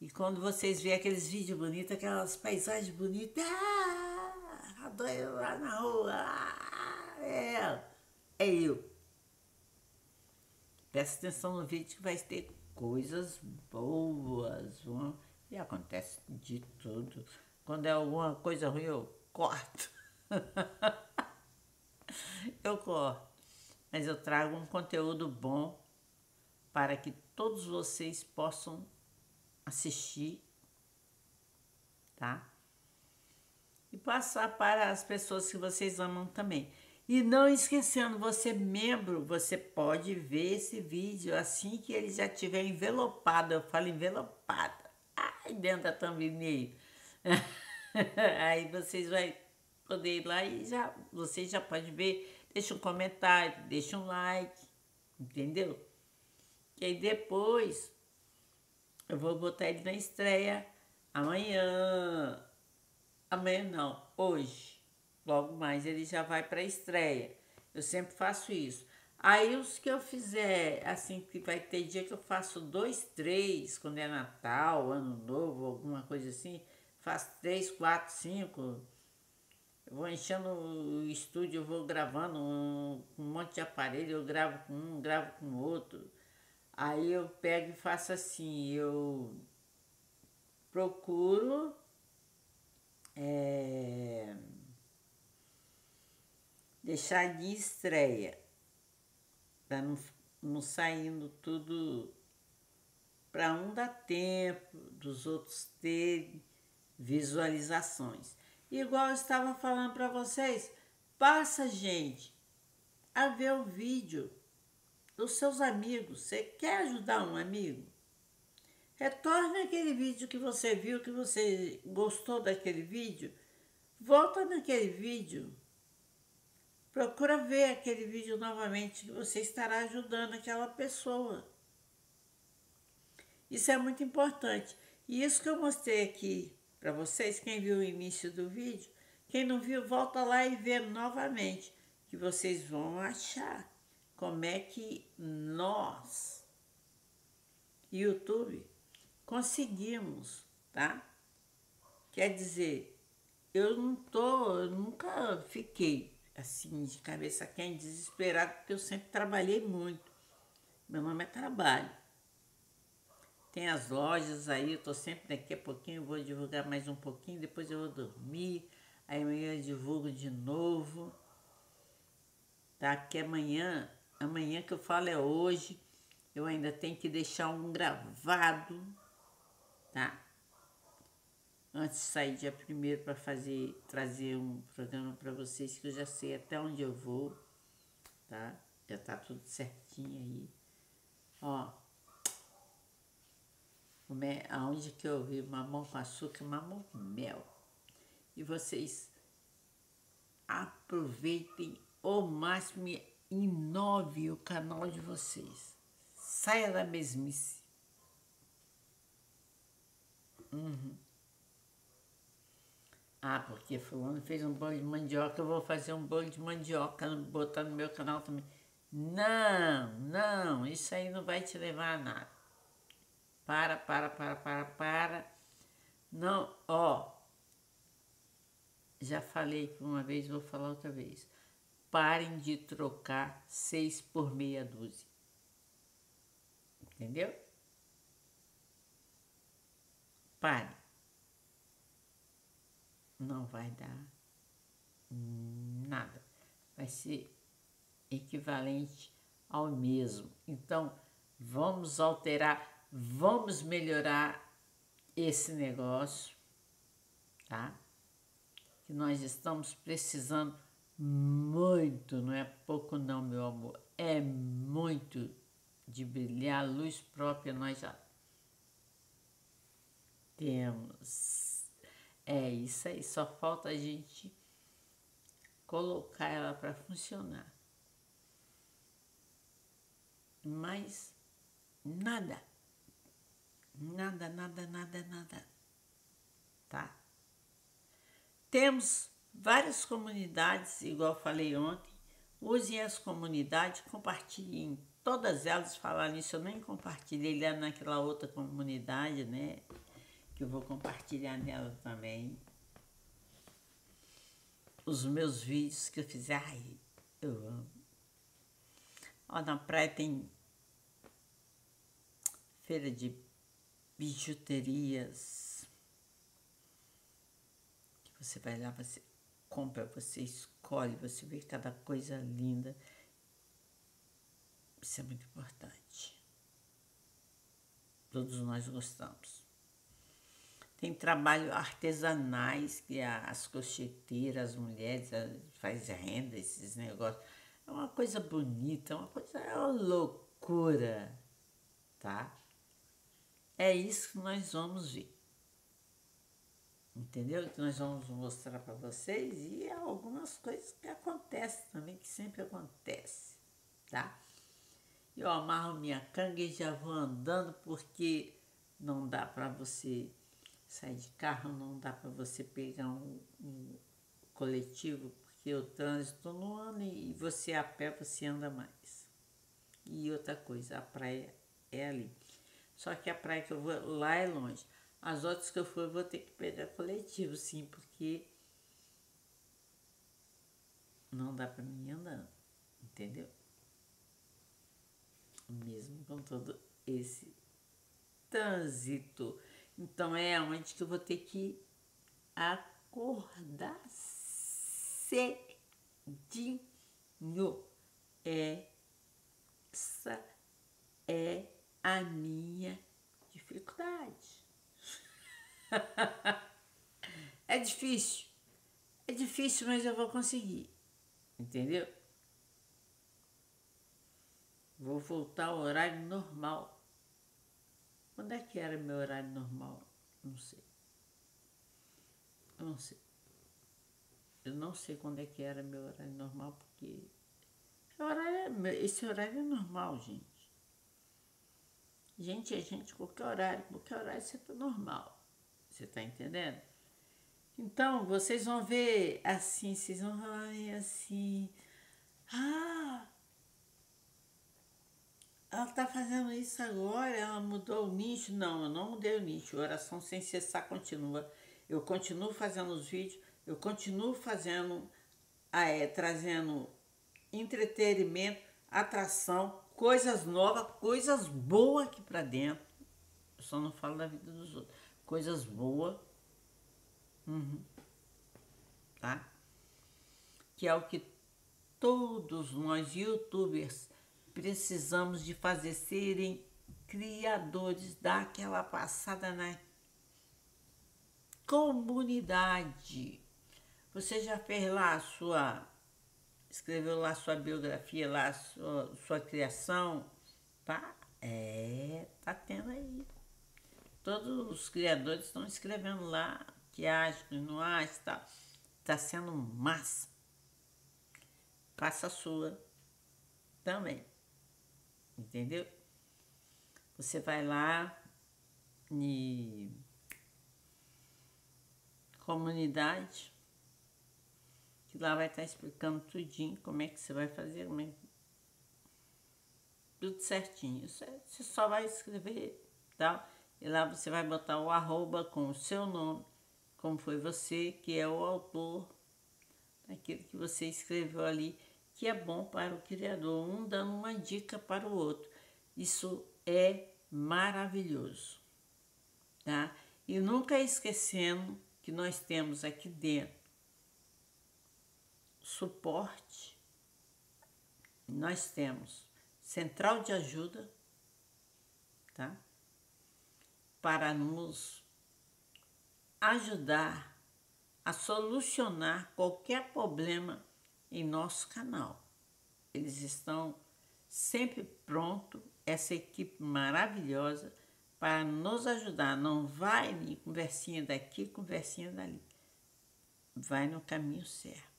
E quando vocês veem aqueles vídeos bonitos, aquelas paisagens bonitas, ah, adoro lá na rua, ah, é, é eu. Presta atenção no vídeo que vai ter coisas boas. Vão e acontece de tudo. Quando é alguma coisa ruim, eu corto. eu corto. Mas eu trago um conteúdo bom para que todos vocês possam assistir, tá? E passar para as pessoas que vocês amam também. E não esquecendo, você membro, você pode ver esse vídeo assim que ele já estiver envelopado. Eu falo envelopado aí dentro da thumbnail. aí vocês vão poder ir lá e já, vocês já podem ver, deixa um comentário, deixa um like, entendeu? E aí depois eu vou botar ele na estreia amanhã. Amanhã não, hoje. Logo mais ele já vai para estreia. Eu sempre faço isso. Aí os que eu fizer, assim, que vai ter dia que eu faço dois, três, quando é Natal, Ano Novo, alguma coisa assim, faço três, quatro, cinco. Vou enchendo o estúdio, vou gravando um, um monte de aparelho, eu gravo com um, gravo com outro. Aí eu pego e faço assim, eu procuro é, deixar de estreia para não, não saindo tudo para um dar tempo, dos outros terem visualizações. Igual eu estava falando para vocês, passa gente a ver o vídeo dos seus amigos. Você quer ajudar um amigo? Retorne aquele vídeo que você viu, que você gostou daquele vídeo. Volta naquele vídeo Procura ver aquele vídeo novamente que você estará ajudando aquela pessoa. Isso é muito importante. E isso que eu mostrei aqui para vocês, quem viu o início do vídeo, quem não viu, volta lá e vê novamente, que vocês vão achar. como é que nós, YouTube, conseguimos, tá? Quer dizer, eu não tô, eu nunca fiquei assim de cabeça quente, desesperado, porque eu sempre trabalhei muito. Meu nome é trabalho. Tem as lojas aí, eu tô sempre daqui a pouquinho, vou divulgar mais um pouquinho, depois eu vou dormir, aí amanhã eu divulgo de novo. Tá? Que amanhã, amanhã que eu falo é hoje, eu ainda tenho que deixar um gravado, tá? Antes de sair dia primeiro para fazer, trazer um programa para vocês que eu já sei até onde eu vou, tá? Já tá tudo certinho aí. Ó, aonde que eu vi mamão com açúcar, mamão com mel. E vocês aproveitem o máximo e inove o canal de vocês. Saia da mesmice. Uhum. Ah, porque fulano fez um bolo de mandioca, eu vou fazer um bolo de mandioca, botar no meu canal também. Não, não, isso aí não vai te levar a nada. Para, para, para, para, para. Não, ó. Já falei uma vez, vou falar outra vez. Parem de trocar seis por meia dúzia. Entendeu? Pare. Não vai dar nada. Vai ser equivalente ao mesmo. Então, vamos alterar Vamos melhorar esse negócio, tá? Que nós estamos precisando muito, não é pouco não, meu amor, é muito de brilhar luz própria, nós já temos. É isso aí, só falta a gente colocar ela para funcionar. Mas nada. Nada, nada, nada, nada. Tá? Temos várias comunidades, igual falei ontem. Usem as comunidades, compartilhem todas elas. Falar nisso, eu nem compartilhei lá naquela outra comunidade, né? Que eu vou compartilhar nela também. Os meus vídeos que eu fiz, ai, eu amo. Ó, na praia tem feira de bijuterias. Que você vai lá, você compra, você escolhe, você vê cada coisa linda. Isso é muito importante. Todos nós gostamos. Tem trabalho artesanais que as crocheteiras, as mulheres faz renda, esses negócios. É uma coisa bonita, é uma coisa é uma loucura, tá? É isso que nós vamos ver. Entendeu? Que nós vamos mostrar para vocês e algumas coisas que acontecem também, que sempre acontece, tá? Eu amarro minha canga e já vou andando porque não dá para você sair de carro, não dá para você pegar um, um, coletivo, porque o trânsito não anda e você a pé você anda mais. E outra coisa, a praia é ali. Só que a praia que eu vou lá é longe. As outras que eu for, eu vou ter que pegar coletivo, sim, porque não dá para mim andando, entendeu? Mesmo com todo esse trânsito. Então é onde que eu vou ter que acordar cedinho. Essa é a minha dificuldade. é difícil. É difícil, mas eu vou conseguir. Entendeu? Vou voltar ao horário normal. Quando é que era meu horário normal? Não sei. Eu não sei. Eu não sei quando é que era meu horário normal, porque esse horário é normal, gente. Gente, a gente, qualquer horário, qualquer horário você tá normal. Você tá entendendo? Então, vocês vão ver assim, vocês vão ver assim. Ah! ela está fazendo isso agora, ela mudou o nicho. Não, eu não mudei o nicho. Oração sem cessar continua. Eu continuo fazendo os vídeos, eu continuo fazendo, é, trazendo entretenimento, atração, coisas novas, coisas boas aqui para dentro. Eu só não falo da vida dos outros. Coisas boas. Uhum. Tá? Que é o que todos nós youtubers precisamos de fazer serem criadores, daquela passada na comunidade. Você já fez lá a sua, escreveu lá sua biografia, lá sua, sua criação, tá? É, tá tendo aí. Todos os criadores estão escrevendo lá que acha, que não acha, tá? Tá sendo massa. Faça a sua também. Entendeu? Você vai lá e comunidade, que lá vai estar explicando tudinho como é que você vai fazer, é tudo certinho. Você só vai escrever tal, e lá você vai botar o arroba com o seu nome, como foi você, que é o autor daquilo que você escreveu ali que é bom para o criador, um dando uma dica para o outro. Isso é maravilhoso, tá? E nunca esquecendo que nós temos aqui dentro suporte, nós temos central de ajuda, tá? Para nos ajudar a solucionar qualquer problema em nosso canal. Eles estão sempre pronto, essa equipe maravilhosa, para nos ajudar. Não vai em conversinha daqui, conversinha dali. Vai no caminho certo?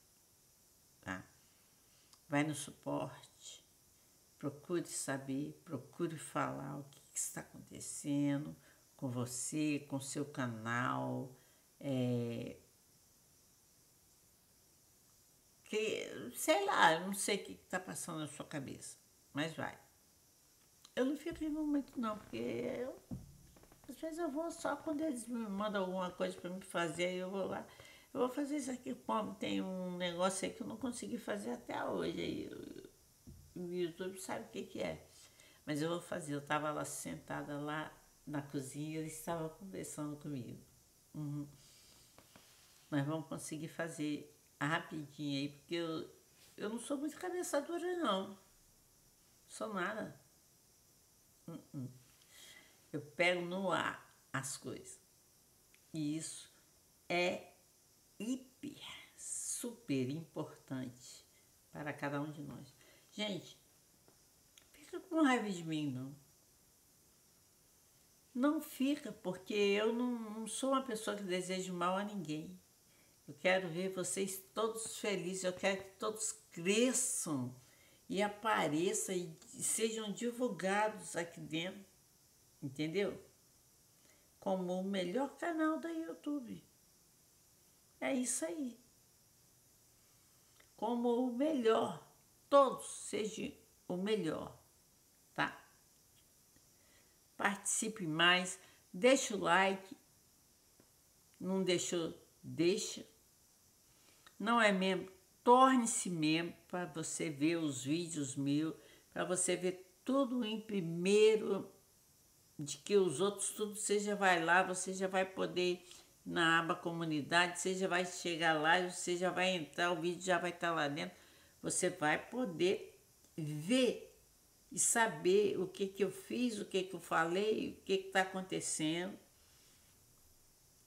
Vai no suporte, procure saber, procure falar o que, está acontecendo com você, com seu canal, é, que, sei lá, eu não sei o que está passando na sua cabeça, mas vai. Eu não fico indo muito não, porque eu, às vezes eu vou só quando eles me mandam alguma coisa para me fazer, aí eu vou lá. Eu vou fazer isso aqui, como tem um negócio aí que eu não consegui fazer até hoje. Aí, o YouTube sabe o que, que é. Mas eu vou fazer. Eu estava lá sentada lá na cozinha, eles estavam conversando comigo. Uhum. Vamos conseguir fazer rapidinho aí, porque eu, eu não sou muito cabeça dura, não. Sou nada. Uh -uh. Eu pego no ar as coisas. E isso é hiper, super importante para cada um de nós. Gente, fica com raiva de mim, não. Não fica, porque eu não, não sou uma pessoa que deseja mal a ninguém. Eu quero ver vocês todos felizes, eu quero que todos cresçam e apareçam e sejam divulgados aqui dentro, entendeu? Como o melhor canal da YouTube. É isso aí. Como o melhor, todos sejam o melhor, tá? Participe mais, deixa o like, não deixou, deixa não é membro, torne-se membro para você ver os vídeos meus, para você ver tudo em primeiro, de que os outros tudo, você já vai lá, você já vai poder na aba comunidade, você já vai chegar lá, você já vai entrar, o vídeo já vai estar lá dentro, você vai poder ver e saber o que, que eu fiz, o que, que eu falei, o que está acontecendo.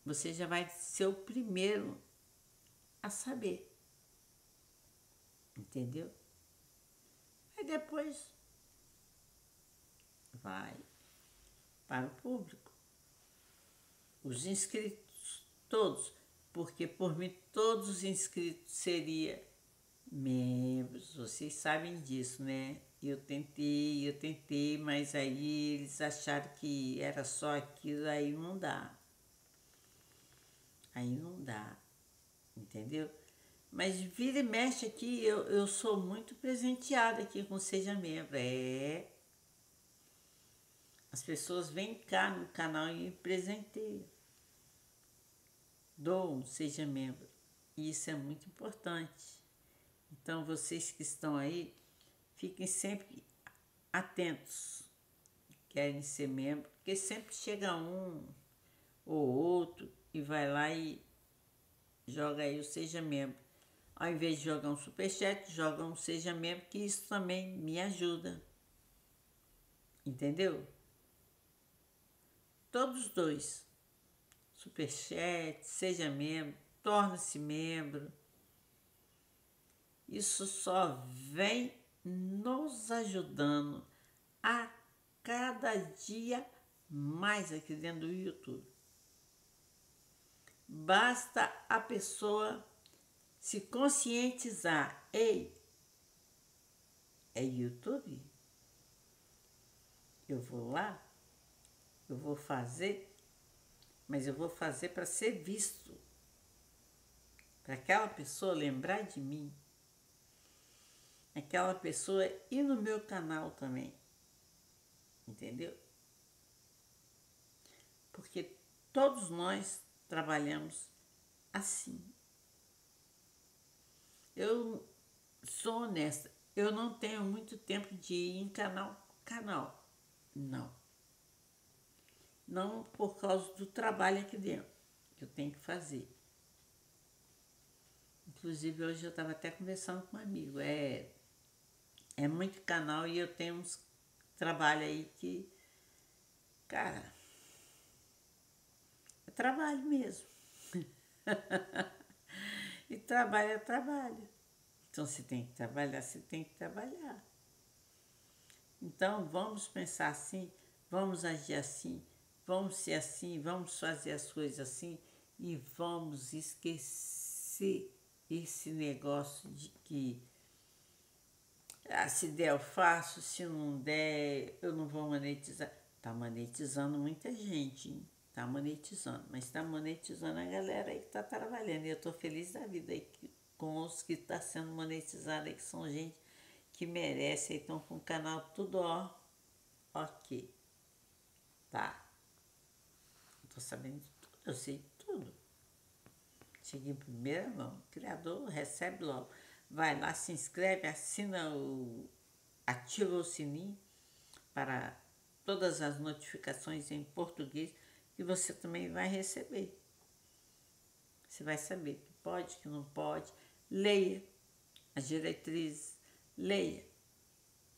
Você já vai ser o primeiro a saber. Entendeu? Aí depois vai para o público. Os inscritos, todos, porque por mim todos os inscritos seriam membros, vocês sabem disso, né? Eu tentei, eu tentei, mas aí eles acharam que era só aquilo, aí não dá. Aí não dá entendeu? Mas vira e mexe aqui, eu, eu sou muito presenteada aqui com Seja Membro. É, As pessoas vêm cá no canal e me presenteiam. Doam, seja membro. E isso é muito importante. Então, vocês que estão aí, fiquem sempre atentos. Querem ser membro, porque sempre chega um ou outro e vai lá e joga aí o Seja Membro. Ao invés de jogar um superchat, joga um Seja Membro, que isso também me ajuda. Entendeu? Todos os dois. Superchat, seja membro, torne-se membro. Isso só vem nos ajudando a cada dia mais aqui dentro do YouTube. Basta a pessoa se conscientizar. Ei, é YouTube? Eu vou lá, eu vou fazer, mas eu vou fazer para ser visto. Para aquela pessoa lembrar de mim. Aquela pessoa ir no meu canal também. Entendeu? Porque todos nós trabalhamos assim. Eu sou honesta, eu não tenho muito tempo de ir em canal canal. Não. Não por causa do trabalho aqui dentro que eu tenho que fazer. Inclusive hoje eu estava até conversando com um amigo. É, é muito canal e eu tenho uns trabalho aí que, cara, é trabalho mesmo. e trabalho é trabalho. Então se tem que trabalhar, se tem que trabalhar. Então vamos pensar assim, vamos agir assim, vamos ser assim, vamos fazer as coisas assim e vamos esquecer esse negócio de que ah, se der eu faço, se não der eu não vou monetizar. Tá monetizando muita gente, hein? Tá monetizando, mas tá monetizando a galera aí que tá trabalhando. E eu tô feliz da vida aí com os que tá sendo monetizado aí, que são gente que merece, aí estão com o canal tudo ó, ok. Tá. Tô sabendo de tudo, eu sei tudo. Cheguei em primeira mão. O criador recebe logo. Vai lá, se inscreve, assina o. ativa o sininho para todas as notificações em português que você também vai receber. Você vai saber que pode, que não pode. Leia as diretrizes Leia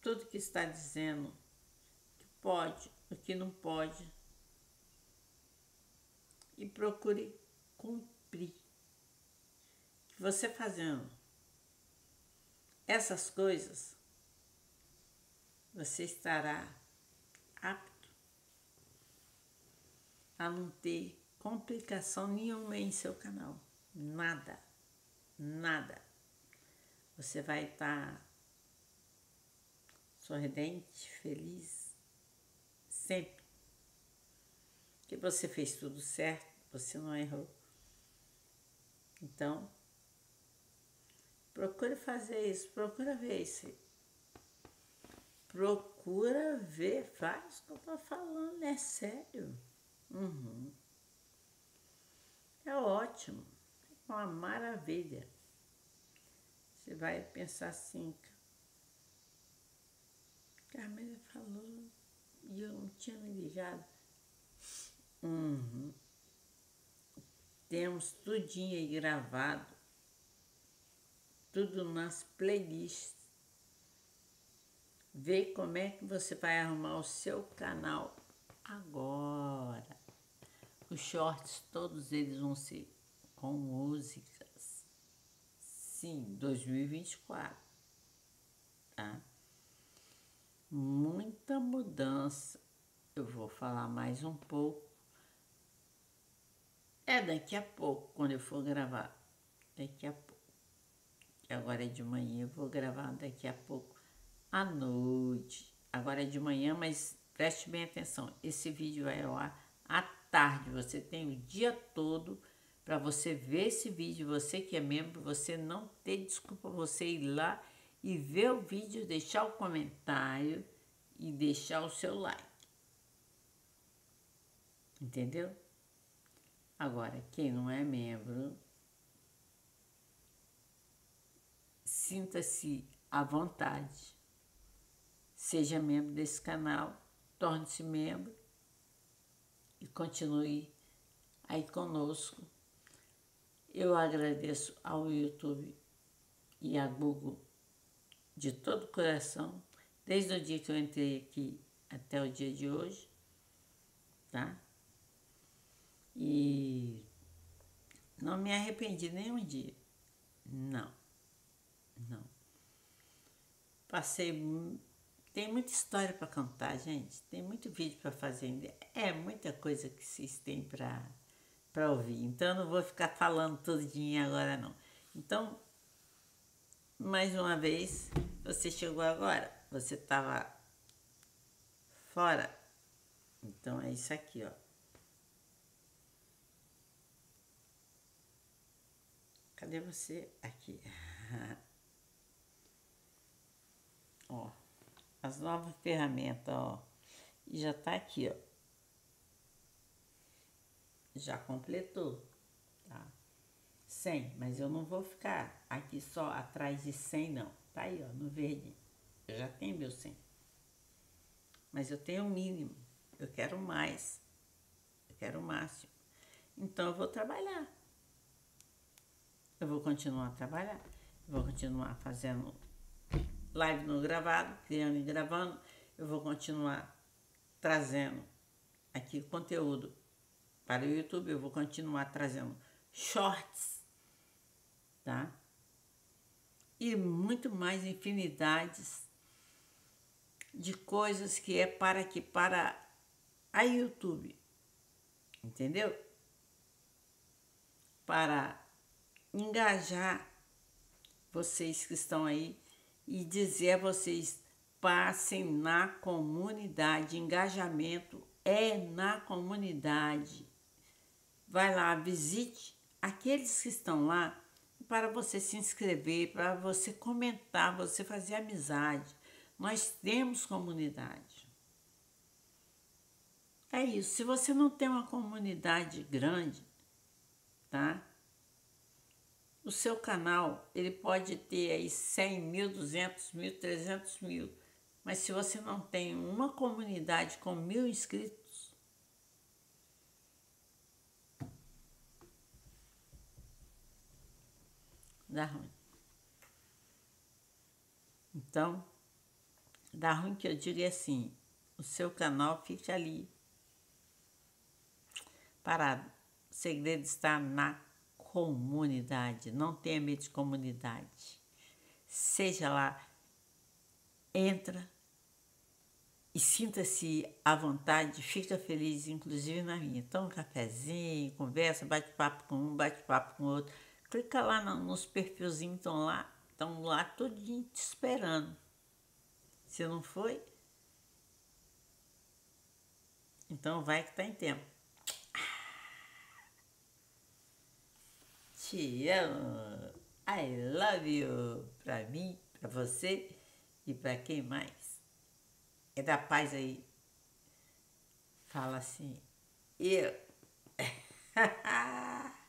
tudo que está dizendo que pode, o que não pode e procure cumprir. Você fazendo essas coisas, você estará apto a não ter complicação nenhuma em seu canal. Nada, nada. Você vai estar sorridente, feliz, sempre. Que você fez tudo certo, você não errou. Então, procure fazer isso, procura ver isso. Procura ver, faz o que eu estou falando, é sério. Uhum. É ótimo, é uma maravilha. Você vai pensar assim, Carmela falou e eu não tinha me ligado. Uhum. Temos tudinho aí gravado, tudo nas playlists. Vê como é que você vai arrumar o seu canal agora. Os shorts, todos eles vão ser com músicas. Sim, 2024. Tá? muita mudança. Eu vou falar mais um pouco. É daqui a pouco, quando eu for gravar. Daqui a pouco. Agora é de manhã, eu vou gravar daqui a pouco à noite. Agora é de manhã, mas preste bem atenção. Esse vídeo vai ao ar à tarde. Você tem o dia todo para você ver esse vídeo. Você que é membro, você não ter desculpa você ir lá e ver o vídeo, deixar o comentário e deixar o seu like. Entendeu? Agora, quem não é membro, sinta-se à vontade. Seja membro desse canal, torne-se membro e continue aí conosco. Eu agradeço ao YouTube e a Google de todo o coração, desde o dia que eu entrei aqui até o dia de hoje, tá? E não me arrependi nem um dia. Não. Não. Passei. Tem muita história para contar, gente. Tem muito vídeo para fazer. É muita coisa que vocês têm para ouvir. Então, eu não vou ficar falando tudo agora, não. Então, mais uma vez, você chegou agora. Você estava fora. Então, é isso aqui, ó. Cadê você? Aqui. ó. As novas ferramentas, ó. E já tá aqui, ó. Já completou, tá? 100, mas eu não vou ficar aqui só atrás de 100, não. Tá aí, ó, no verde. Eu já tenho meu 100. Mas eu tenho o mínimo. Eu quero mais. Eu quero o máximo. Então eu vou trabalhar. Eu vou continuar a trabalhar, vou continuar fazendo live no gravado, criando e gravando, eu vou continuar trazendo aqui conteúdo para o YouTube, eu vou continuar trazendo shorts, tá? E muito mais infinidades de coisas que é para que para a YouTube, entendeu? Para engajar vocês que estão aí e dizer a vocês: passem na comunidade. Engajamento é na comunidade. Vai lá, visite aqueles que estão lá para você se inscrever, para você comentar, você fazer amizade. Nós temos comunidade. É isso. Se você não tem uma comunidade grande, tá? O seu canal ele pode ter aí 100 mil, 200 mil, 300 mil, mas se você não tem uma comunidade com mil inscritos, dá ruim. Então, dá ruim que eu digo assim, o seu canal fica ali parado. O segredo está na comunidade. Não tenha medo de comunidade. Seja lá, entra e sinta-se à vontade, fica feliz, inclusive na minha. Toma um cafezinho, conversa, bate papo com um, bate papo com outro. Clica lá nos perfilzinhos, estão lá, estão lá todinho te esperando. Se não foi, então vai que está em tempo. Te amo. I love you. Pra mim, pra você e pra quem mais. É da paz aí. Fala assim. Eu.